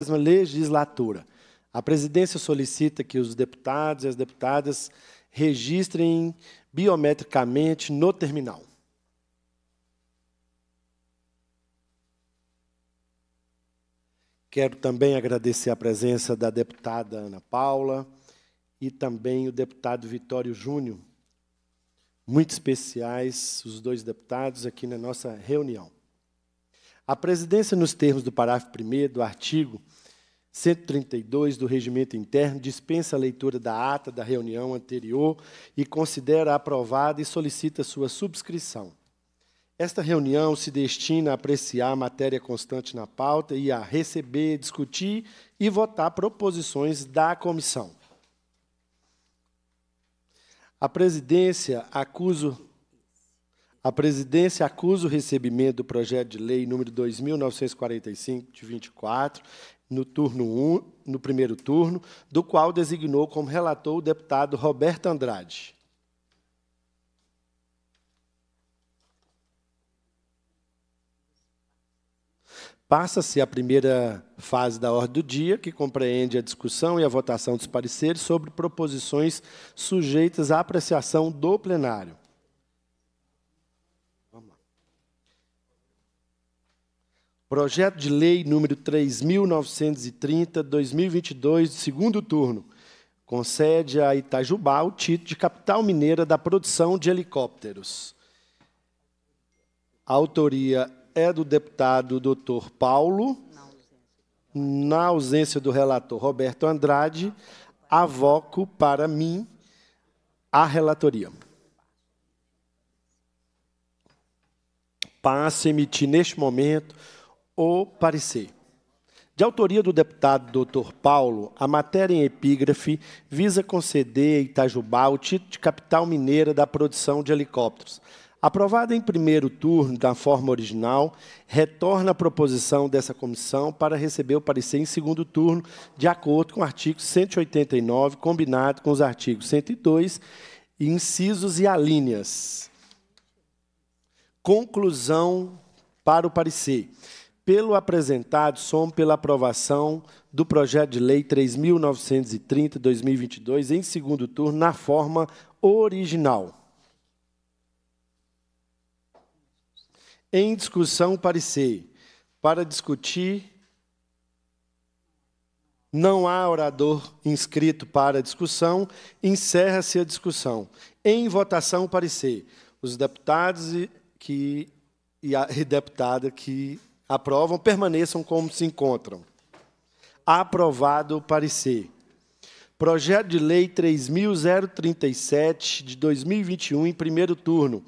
mesma legislatura. A presidência solicita que os deputados e as deputadas registrem biometricamente no terminal. Quero também agradecer a presença da deputada Ana Paula e também o deputado Vitório Júnior, muito especiais os dois deputados aqui na nossa reunião. A presidência, nos termos do parágrafo 1 do artigo 132 do Regimento Interno, dispensa a leitura da ata da reunião anterior e considera aprovada e solicita sua subscrição. Esta reunião se destina a apreciar a matéria constante na pauta e a receber, discutir e votar proposições da comissão. A presidência acusa a presidência acusa o recebimento do projeto de lei número 2945 de 24 no turno 1, no primeiro turno, do qual designou como relator o deputado Roberto Andrade. Passa-se a primeira fase da ordem do dia, que compreende a discussão e a votação dos pareceres sobre proposições sujeitas à apreciação do plenário. Vamos lá. Projeto de Lei número 3.930, 2022, segundo turno, concede a Itajubá o título de capital mineira da produção de helicópteros. A autoria é do deputado doutor Paulo, na ausência do relator Roberto Andrade, avoco para mim a relatoria. Passo a emitir neste momento o parecer. De autoria do deputado doutor Paulo, a matéria em epígrafe visa conceder a Itajubá o título de capital mineira da produção de helicópteros, Aprovada em primeiro turno, da forma original, retorna a proposição dessa comissão para receber o parecer em segundo turno, de acordo com o artigo 189, combinado com os artigos 102, incisos e alíneas. Conclusão para o parecer. Pelo apresentado, somos pela aprovação do projeto de lei 3.930-2022 em segundo turno, na forma original. Em discussão, parecer. Para discutir, não há orador inscrito para discussão, encerra-se a discussão. Em votação, parecer. Os deputados que, e a e deputada que aprovam permaneçam como se encontram. Aprovado o parecer. Projeto de Lei 3.037, de 2021, em primeiro turno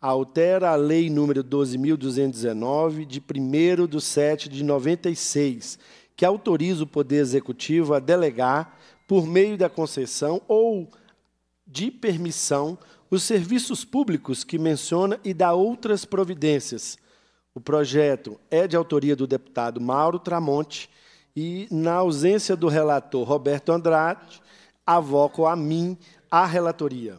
altera a Lei número 12.219, de 1 de 7 de 96, que autoriza o Poder Executivo a delegar, por meio da concessão ou de permissão, os serviços públicos que menciona e dá outras providências. O projeto é de autoria do deputado Mauro Tramonte e, na ausência do relator Roberto Andrade, avoco a mim a relatoria.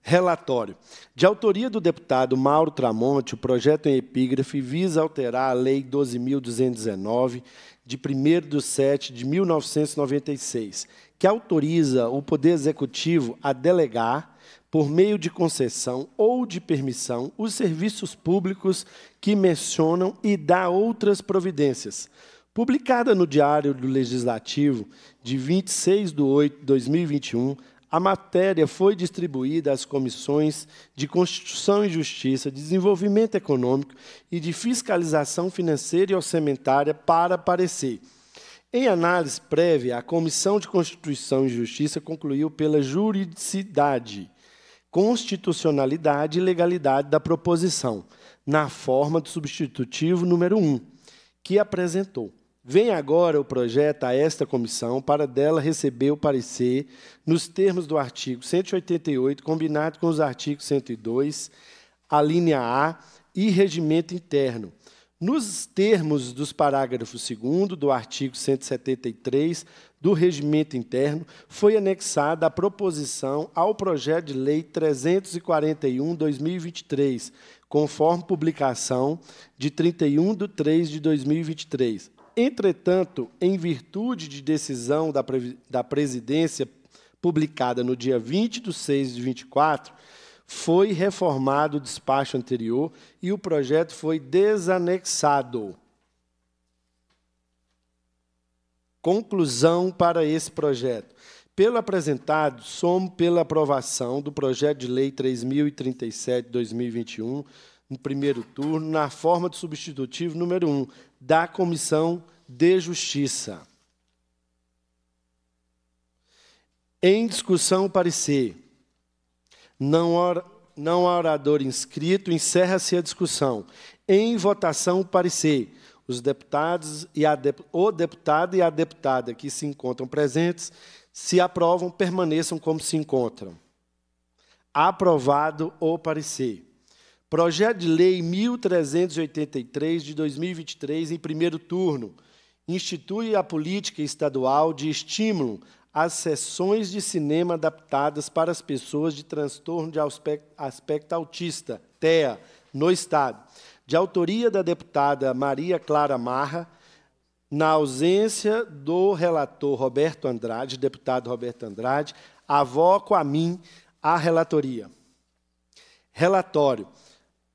Relatório. De autoria do deputado Mauro Tramonte, o projeto em epígrafe visa alterar a Lei 12.219, de 1 de 7 de 1996, que autoriza o Poder Executivo a delegar, por meio de concessão ou de permissão, os serviços públicos que mencionam e dá outras providências. Publicada no Diário do Legislativo, de 26 de 8 de 2021, a matéria foi distribuída às comissões de Constituição e Justiça, Desenvolvimento Econômico e de Fiscalização Financeira e Orçamentária para parecer. Em análise prévia, a Comissão de Constituição e Justiça concluiu pela juridicidade, constitucionalidade e legalidade da proposição, na forma do substitutivo número 1, que apresentou. Vem agora o projeto a esta comissão para dela receber o parecer nos termos do artigo 188, combinado com os artigos 102, a linha A e regimento interno. Nos termos dos parágrafos 2 do artigo 173 do regimento interno, foi anexada a proposição ao projeto de lei 341/2023, conforme publicação de 31 de 3 de 2023. Entretanto, em virtude de decisão da, da presidência publicada no dia 20 de 6 de 24, foi reformado o despacho anterior e o projeto foi desanexado. Conclusão para esse projeto. Pelo apresentado, somo pela aprovação do projeto de lei 3037/2021 no primeiro turno, na forma de substitutivo número 1 da Comissão de Justiça. Em discussão, parecer. Não, or, não há orador inscrito, encerra-se a discussão. Em votação, parecer. Os deputados e a, o deputado e a deputada que se encontram presentes, se aprovam, permaneçam como se encontram. Aprovado o parecer. Projeto de Lei 1383 de 2023, em primeiro turno, institui a política estadual de estímulo às sessões de cinema adaptadas para as pessoas de transtorno de aspecto autista, TEA, no Estado, de autoria da deputada Maria Clara Marra, na ausência do relator Roberto Andrade, deputado Roberto Andrade, avoco a mim a relatoria. Relatório.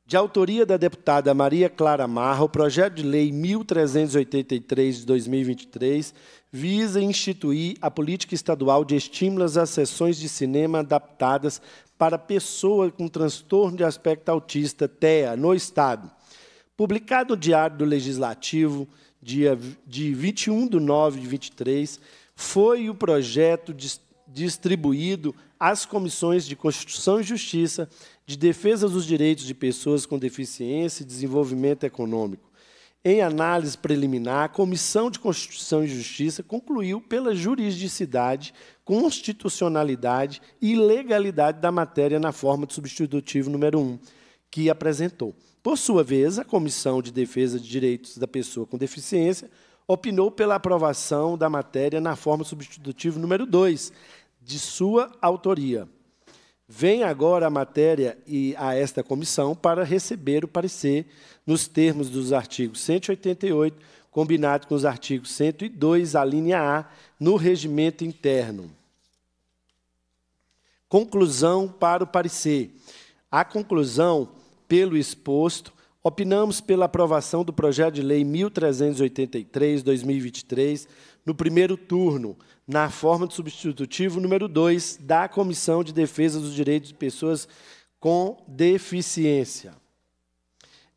De autoria da deputada Maria Clara Marra, o projeto de lei 1383 de 2023 visa instituir a política estadual de estímulos às sessões de cinema adaptadas para pessoa com transtorno de aspecto autista, TEA, no Estado. Publicado no Diário do Legislativo, dia de 21 de 9 de 23, foi o projeto distribuído às comissões de Constituição e Justiça, de Defesa dos Direitos de Pessoas com Deficiência e Desenvolvimento Econômico. Em análise preliminar, a Comissão de Constituição e Justiça concluiu pela juridicidade, constitucionalidade e legalidade da matéria na forma de substitutivo número 1, que apresentou. Por sua vez, a Comissão de Defesa de Direitos da Pessoa com Deficiência opinou pela aprovação da matéria na forma substitutiva número 2, de sua autoria. Vem agora a matéria e a esta comissão para receber o parecer nos termos dos artigos 188, combinado com os artigos 102, a linha A, no regimento interno. Conclusão para o parecer. A conclusão pelo exposto, opinamos pela aprovação do projeto de lei 1383/2023 no primeiro turno, na forma de substitutivo número 2 da Comissão de Defesa dos Direitos de Pessoas com Deficiência.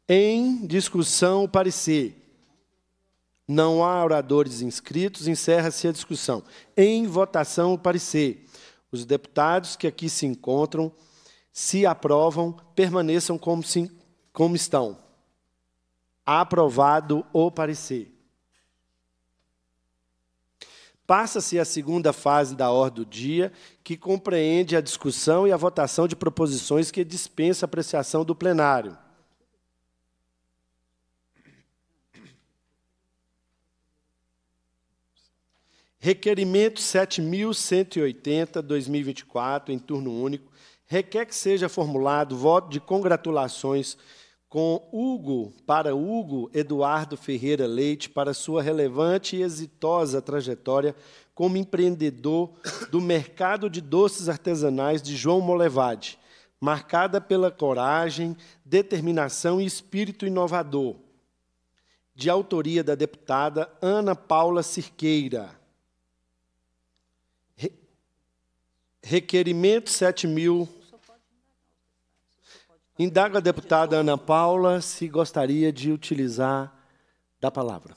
Em discussão, o parecer. Não há oradores inscritos, encerra-se a discussão. Em votação, o parecer. Os deputados que aqui se encontram se aprovam, permaneçam como, se, como estão. Aprovado o parecer. Passa-se a segunda fase da ordem do dia, que compreende a discussão e a votação de proposições que dispensa apreciação do plenário. Requerimento 7.180-2024, em turno único, requer que seja formulado voto de congratulações com Hugo, para Hugo Eduardo Ferreira Leite, para sua relevante e exitosa trajetória como empreendedor do mercado de doces artesanais de João Molevade, marcada pela coragem, determinação e espírito inovador. De autoria da deputada Ana Paula Cirqueira. Requerimento 7 mil Indaga a deputada Ana Paula se gostaria de utilizar da palavra.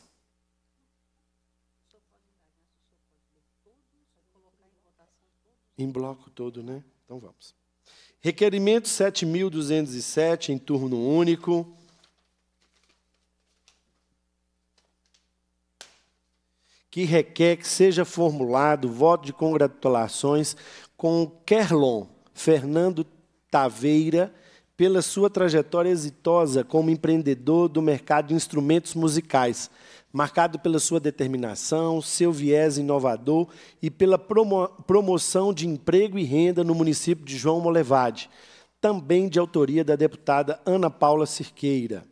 Em bloco todo, né? Então vamos. Requerimento 7.207, em turno único. Que requer que seja formulado voto de congratulações com Kerlon Fernando Taveira pela sua trajetória exitosa como empreendedor do mercado de instrumentos musicais, marcado pela sua determinação, seu viés inovador e pela promo promoção de emprego e renda no município de João Molevade, também de autoria da deputada Ana Paula Cirqueira.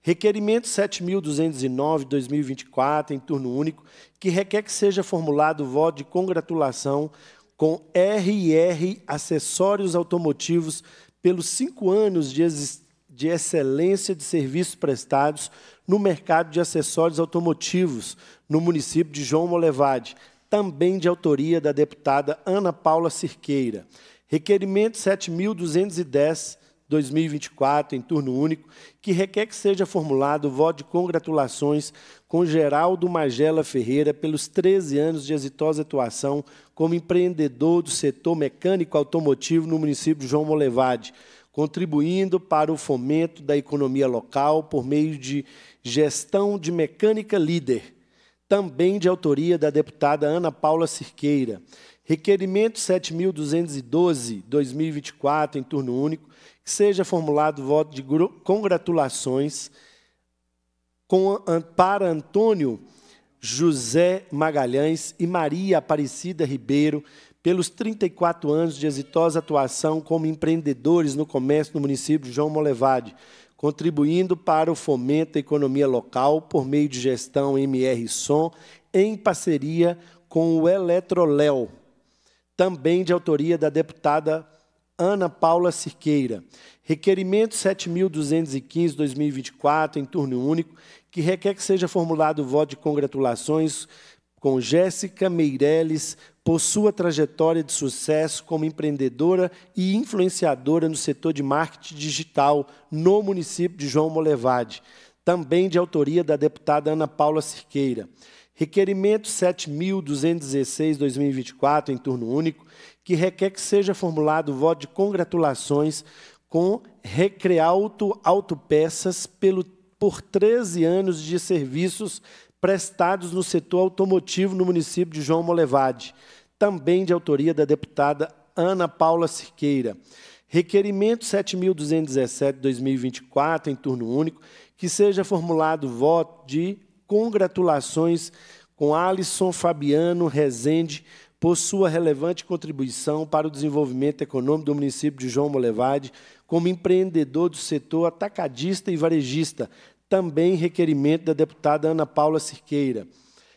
Requerimento 7.209-2024, em turno único, que requer que seja formulado voto de congratulação com RR Acessórios Automotivos pelos cinco anos de, de excelência de serviços prestados no mercado de acessórios automotivos no município de João Molevade, também de autoria da deputada Ana Paula Cirqueira. Requerimento 7.210, 2024, em turno único, que requer que seja formulado o voto de congratulações com Geraldo Magela Ferreira pelos 13 anos de exitosa atuação como empreendedor do setor mecânico automotivo no município de João Molevade, contribuindo para o fomento da economia local por meio de gestão de mecânica líder, também de autoria da deputada Ana Paula Cirqueira. Requerimento 7.212-2024, em turno único, que seja formulado voto de congratulações com, para Antônio José Magalhães e Maria Aparecida Ribeiro pelos 34 anos de exitosa atuação como empreendedores no comércio no município de João Molevade, contribuindo para o fomento da economia local por meio de gestão MR Som, em parceria com o Eletroléu também de autoria da deputada Ana Paula Cirqueira. Requerimento 7.215-2024, em turno único, que requer que seja formulado o voto de congratulações com Jéssica Meirelles por sua trajetória de sucesso como empreendedora e influenciadora no setor de marketing digital no município de João Molevade, também de autoria da deputada Ana Paula Cirqueira. Requerimento 7.216-2024, em turno único, que requer que seja formulado voto de congratulações com Recreauto Autopeças pelo, por 13 anos de serviços prestados no setor automotivo no município de João Molevade, também de autoria da deputada Ana Paula Cirqueira. Requerimento 7.217-2024, em turno único, que seja formulado voto de congratulações com Alisson Fabiano Rezende por sua relevante contribuição para o desenvolvimento econômico do município de João Molevade, como empreendedor do setor atacadista e varejista, também requerimento da deputada Ana Paula Cirqueira.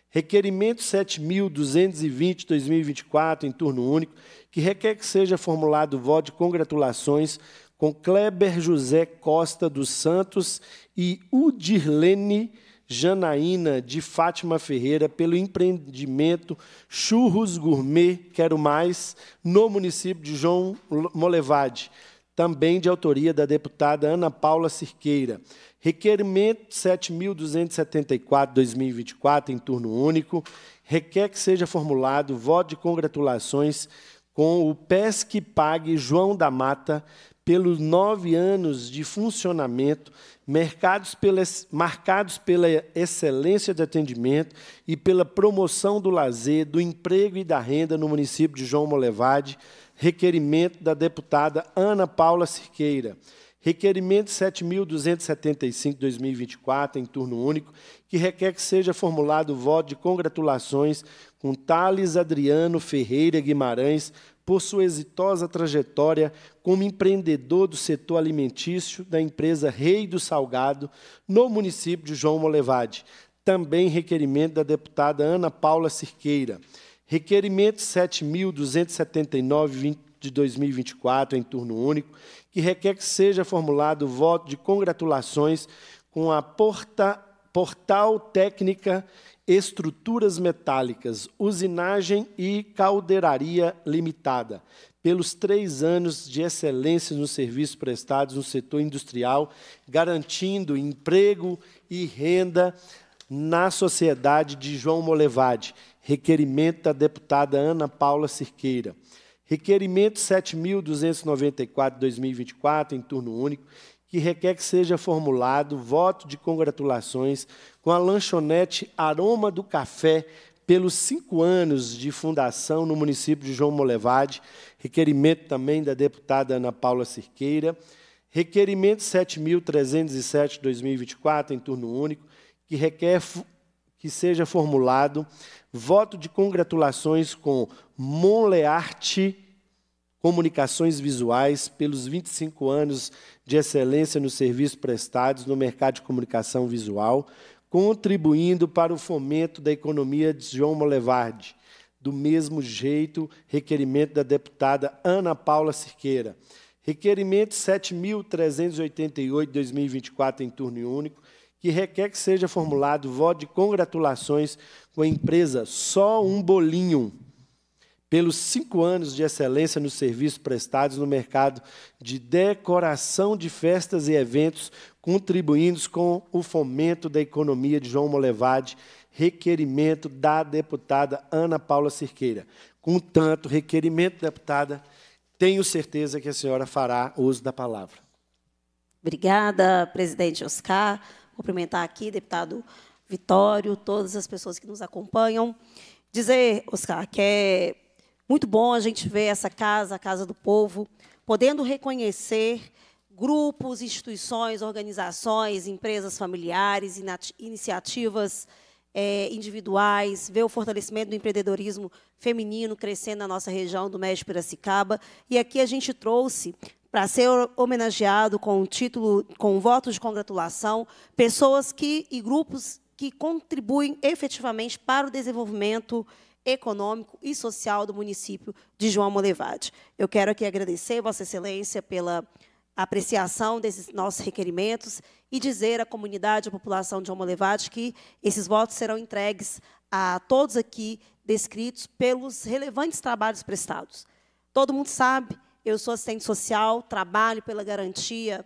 Requerimento 7.220-2024, em turno único, que requer que seja formulado voto de congratulações com Kleber José Costa dos Santos e Udirlene Janaína de Fátima Ferreira pelo empreendimento Churros Gourmet Quero Mais no município de João Molevade, também de autoria da deputada Ana Paula Cirqueira. Requerimento 7.274-2024, em turno único, requer que seja formulado voto de congratulações com o PESC Pague João da Mata pelos nove anos de funcionamento, marcados pela, marcados pela excelência de atendimento e pela promoção do lazer, do emprego e da renda no município de João Molevade, requerimento da deputada Ana Paula Cirqueira. Requerimento 7.275-2024, em turno único, que requer que seja formulado o voto de congratulações com Thales Adriano Ferreira Guimarães, por sua exitosa trajetória como empreendedor do setor alimentício da empresa Rei do Salgado, no município de João Molevade. Também requerimento da deputada Ana Paula Cirqueira. Requerimento 7.279 de 2024, em turno único, que requer que seja formulado voto de congratulações com a porta, Portal Técnica Estruturas Metálicas, Usinagem e Caldeiraria Limitada, pelos três anos de excelência nos serviços prestados no setor industrial, garantindo emprego e renda na sociedade de João Molevade. Requerimento da deputada Ana Paula Cirqueira. Requerimento 7.294-2024, em turno único, que requer que seja formulado voto de congratulações com a lanchonete Aroma do Café pelos cinco anos de fundação no município de João Molevade, requerimento também da deputada Ana Paula Cirqueira, requerimento 7.307-2024, em turno único, que requer que seja formulado voto de congratulações com Monlearte comunicações visuais pelos 25 anos de excelência nos serviços prestados no mercado de comunicação visual, contribuindo para o fomento da economia de João Molevardi. Do mesmo jeito, requerimento da deputada Ana Paula Cirqueira. Requerimento 7.388-2024 em turno único, que requer que seja formulado voto de congratulações com a empresa Só Um Bolinho, pelos cinco anos de excelência nos serviços prestados no mercado de decoração de festas e eventos, contribuindo com o fomento da economia de João Molevade, requerimento da deputada Ana Paula Cirqueira. Contanto, requerimento, deputada, tenho certeza que a senhora fará uso da palavra. Obrigada, presidente Oscar. Cumprimentar aqui, deputado Vitório, todas as pessoas que nos acompanham. Dizer, Oscar, que é muito bom a gente ver essa casa, a Casa do Povo, podendo reconhecer grupos, instituições, organizações, empresas familiares, iniciativas é, individuais, ver o fortalecimento do empreendedorismo feminino crescendo na nossa região do Médio Piracicaba. E aqui a gente trouxe para ser homenageado com o título, com o voto de congratulação, pessoas que e grupos que contribuem efetivamente para o desenvolvimento econômico e social do município de João Molevade. Eu quero aqui agradecer Vossa Excelência pela apreciação desses nossos requerimentos e dizer à comunidade, à população de João Molevade que esses votos serão entregues a todos aqui descritos pelos relevantes trabalhos prestados. Todo mundo sabe, eu sou assistente social, trabalho pela garantia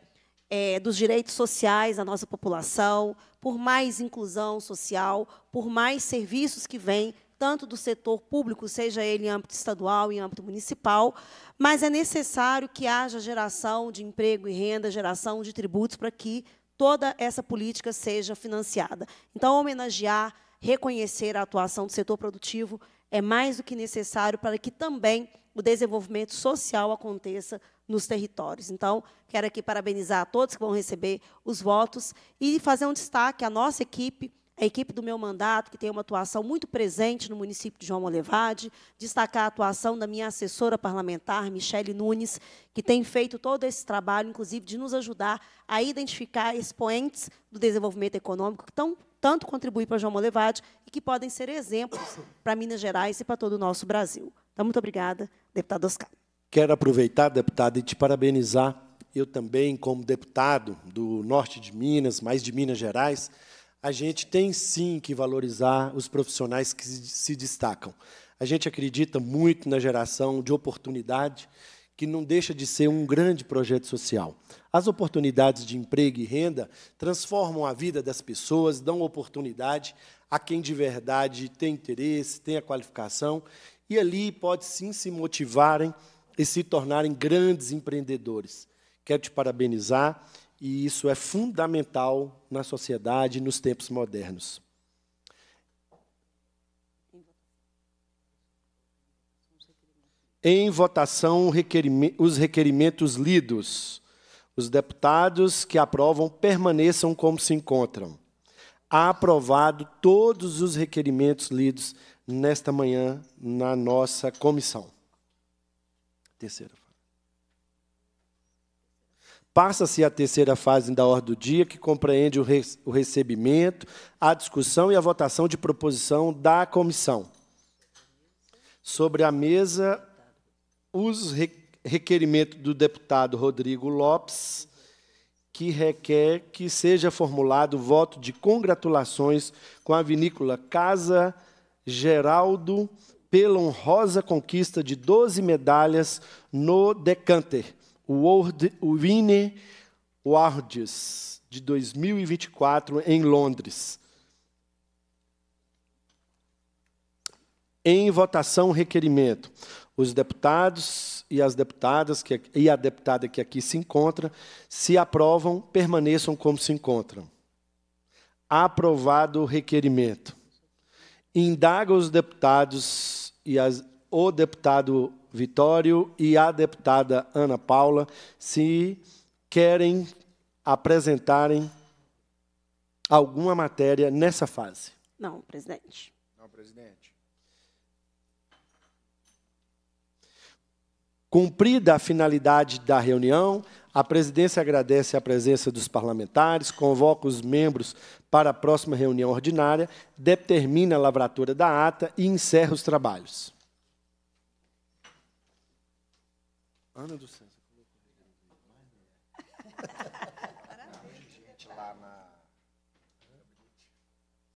é, dos direitos sociais da nossa população, por mais inclusão social, por mais serviços que vêm tanto do setor público, seja ele em âmbito estadual e em âmbito municipal, mas é necessário que haja geração de emprego e renda, geração de tributos para que toda essa política seja financiada. Então, homenagear, reconhecer a atuação do setor produtivo é mais do que necessário para que também o desenvolvimento social aconteça nos territórios. Então, quero aqui parabenizar a todos que vão receber os votos e fazer um destaque à nossa equipe, a equipe do meu mandato, que tem uma atuação muito presente no município de João Molevade, destacar a atuação da minha assessora parlamentar, Michele Nunes, que tem feito todo esse trabalho, inclusive, de nos ajudar a identificar expoentes do desenvolvimento econômico que tão, tanto contribuem para João Molevade e que podem ser exemplos para Minas Gerais e para todo o nosso Brasil. Então, muito obrigada, deputado Oscar. Quero aproveitar, deputado, e te parabenizar. Eu também, como deputado do norte de Minas, mais de Minas Gerais, a gente tem sim que valorizar os profissionais que se destacam. A gente acredita muito na geração de oportunidade, que não deixa de ser um grande projeto social. As oportunidades de emprego e renda transformam a vida das pessoas, dão oportunidade a quem de verdade tem interesse, tem a qualificação, e ali pode sim se motivarem e se tornarem grandes empreendedores. Quero te parabenizar e isso é fundamental na sociedade nos tempos modernos. Em votação, os requerimentos lidos. Os deputados que aprovam permaneçam como se encontram. Aprovado todos os requerimentos lidos nesta manhã na nossa comissão. Terceira. Passa-se a terceira fase da ordem do dia, que compreende o, re o recebimento, a discussão e a votação de proposição da comissão. Sobre a mesa, os re requerimento do deputado Rodrigo Lopes, que requer que seja formulado voto de congratulações com a vinícola Casa Geraldo pela honrosa conquista de 12 medalhas no Decanter Wine Awards de 2024 em Londres. Em votação, requerimento. Os deputados e as deputadas que, e a deputada que aqui se encontra, se aprovam, permaneçam como se encontram. Aprovado o requerimento. Indaga os deputados e as, o deputado Vitório e a deputada Ana Paula se querem apresentarem alguma matéria nessa fase. Não, presidente. Não, presidente. Cumprida a finalidade da reunião, a presidência agradece a presença dos parlamentares, convoca os membros para a próxima reunião ordinária, determina a lavratura da ata e encerra os trabalhos. Ana do Santos.